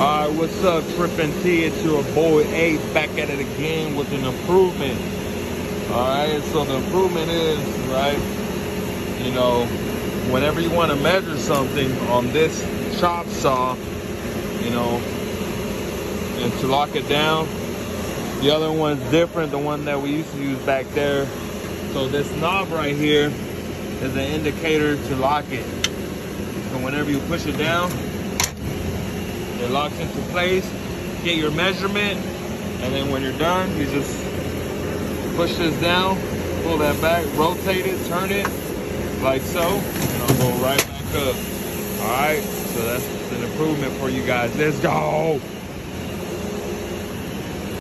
Alright, what's up, Trippin' T? It's your boy Abe back at it again with an improvement. Alright, so the improvement is, right, you know, whenever you want to measure something on this chop saw, you know, and to lock it down, the other one's different, the one that we used to use back there. So this knob right here is an indicator to lock it. So whenever you push it down, it locks into place. Get your measurement, and then when you're done, you just push this down, pull that back, rotate it, turn it, like so, and I'll go right back up. All right, so that's an improvement for you guys. Let's go.